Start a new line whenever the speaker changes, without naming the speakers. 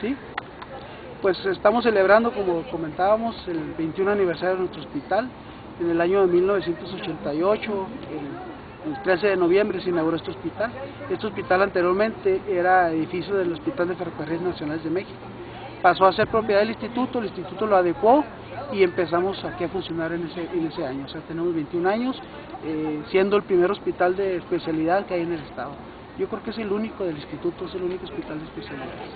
Sí, pues estamos celebrando, como comentábamos, el 21 aniversario de nuestro hospital. En el año de 1988, el, el 13 de noviembre, se inauguró este hospital. Este hospital anteriormente era edificio del Hospital de Ferrocarriles Nacionales de México. Pasó a ser propiedad del instituto, el instituto lo adecuó y empezamos aquí a funcionar en ese, en ese año. O sea, tenemos 21 años, eh, siendo el primer hospital de especialidad que hay en el estado. Yo creo que es el único del instituto, es el único hospital de especialidades.